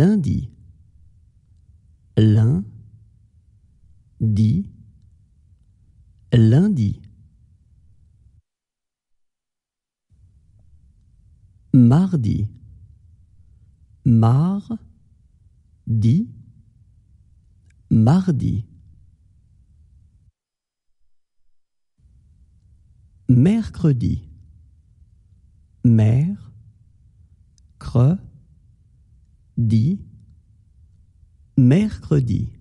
lundi, lundi, lundi. Mardi, mardi, mardi. Mercredi, mer, cre, di, mercredi.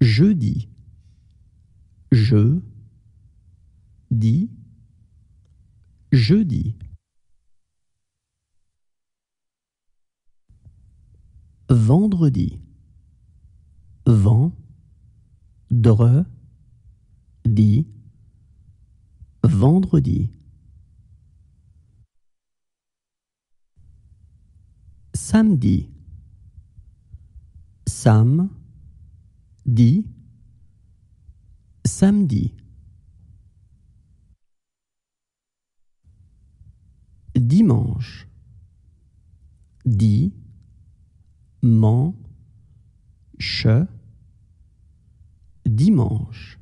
Jeudi, je, dis, jeudi. Vendredi, vent, dre, di, vendredi. Samedi, sam, di, samedi. Dimanche, di, man, che, dimanche.